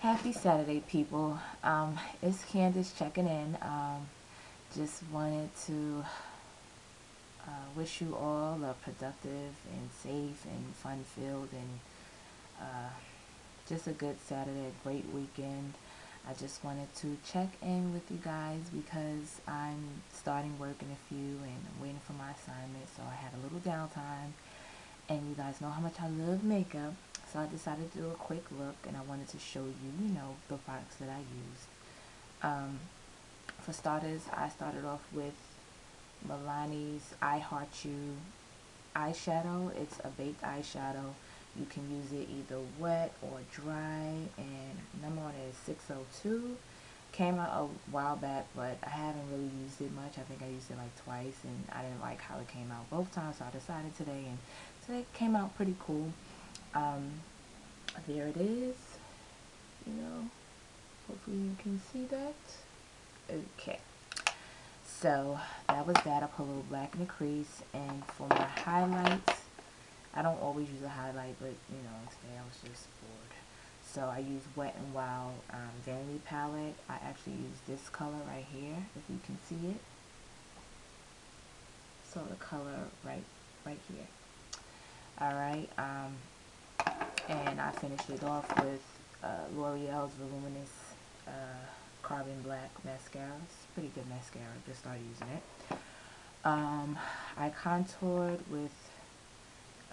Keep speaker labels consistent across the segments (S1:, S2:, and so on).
S1: Happy Saturday, people. Um, it's Candace checking in. Um, just wanted to uh, wish you all a productive and safe and fun-filled and uh, just a good Saturday, a great weekend. I just wanted to check in with you guys because I'm starting work in a few and I'm waiting for my assignment, so I had a little downtime. And you guys know how much I love makeup. So I decided to do a quick look and I wanted to show you, you know, the products that I used. Um, for starters, I started off with Milani's I Heart You eyeshadow. It's a baked eyeshadow. You can use it either wet or dry and number one is 602. Came out a while back but I haven't really used it much. I think I used it like twice and I didn't like how it came out both times so I decided today and today came out pretty cool um, there it is. You know hopefully you can see that. Okay. So that was that. I put a little black in the crease. And for my highlights I don't always use a highlight but you know today I was just bored. So I use Wet n Wild um, Vanity palette. I actually use this color right here if you can see it. So the color right right here. Alright um, and I finished it off with uh, L'Oreal's Voluminous uh, Carbon Black Mascara. It's pretty good mascara. Just started using it. Um, I contoured with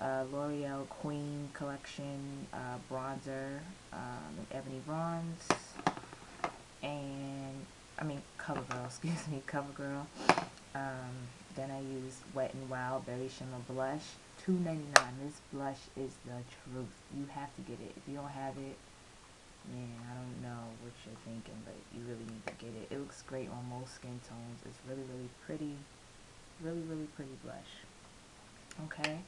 S1: uh, L'Oreal Queen Collection uh, bronzer, um, Ebony Bronze, and I mean CoverGirl, excuse me, CoverGirl. Um, then I used Wet n Wild Berry Shimmer Blush $2.99. This blush is the truth. You have to get it. If you don't have it, man, I don't know what you're thinking, but you really need to get it. It looks great on most skin tones. It's really, really pretty. Really, really pretty blush. Okay.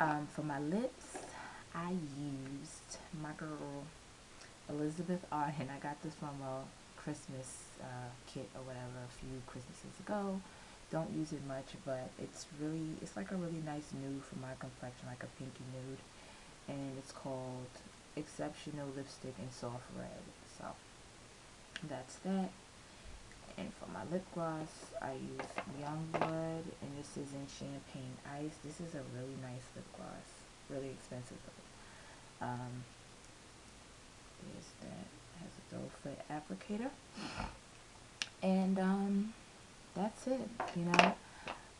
S1: Um, for my lips, I used my girl Elizabeth Arden. I got this from a Christmas uh, kit or whatever a few Christmases ago don't use it much but it's really it's like a really nice nude for my complexion like a pinky nude. And it's called exceptional lipstick in soft red. So that's that. And for my lip gloss I use Youngblood and this is in Champagne Ice. This is a really nice lip gloss really expensive though. Um, there's that. Has a doe foot applicator. And um it, you know,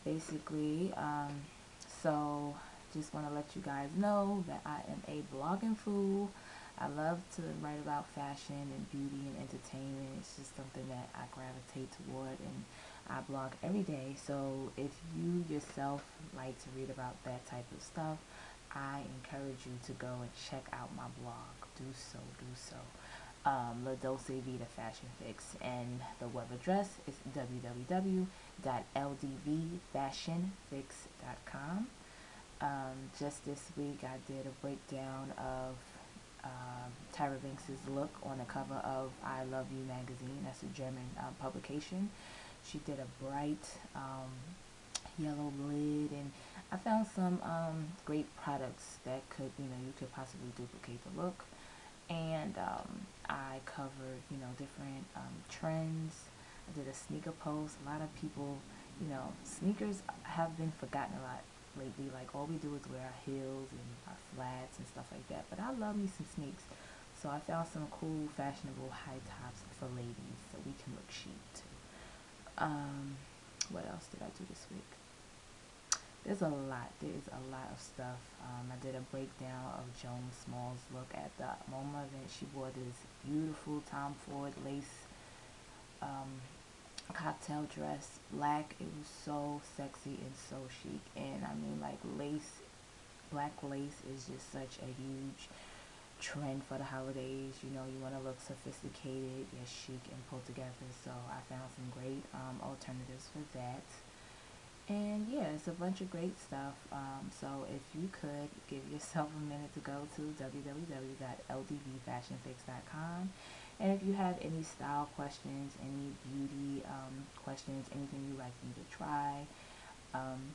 S1: basically. Um, so just want to let you guys know that I am a blogging fool. I love to write about fashion and beauty and entertainment. It's just something that I gravitate toward and I blog every day. So if you yourself like to read about that type of stuff, I encourage you to go and check out my blog. Do so, do so um, La Dolce Vita Fashion Fix and the web address is www.ldvfashionfix.com. Um, just this week I did a breakdown of um, Tyra Banks' look on the cover of I Love You magazine. That's a German uh, publication. She did a bright um, yellow lid and I found some um, great products that could, you know, you could possibly duplicate the look and um, I covered, you know, different um, trends. I did a sneaker post. A lot of people, you know, sneakers have been forgotten a lot lately. Like, all we do is wear our heels and our flats and stuff like that. But I love me some sneaks. So I found some cool, fashionable high tops for ladies so we can look chic too. Um, what else did I do this week? There's a lot. There's a lot of stuff. Um, I did a breakdown of Joan Smalls' look at the MoMA event. She wore this beautiful Tom Ford lace um, cocktail dress, black. It was so sexy and so chic. And I mean, like lace, black lace is just such a huge trend for the holidays. You know, you want to look sophisticated, yet chic and put together. So I found some great um, alternatives for that and yeah it's a bunch of great stuff. Um, so if you could give yourself a minute to go to www.ldvfashionfix.com and if you have any style questions any beauty um, questions anything you'd like me to try um,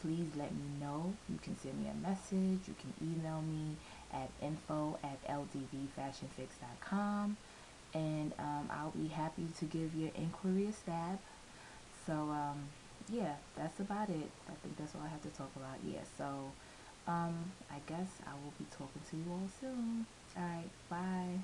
S1: please let me know. You can send me a message. You can email me at info at ldv www.fashionfix.com and um, I'll be happy to give your inquiry a stab. So, um, yeah, that's about it. I think that's all I have to talk about. Yeah, so um, I guess I will be talking to you all soon. All right, bye.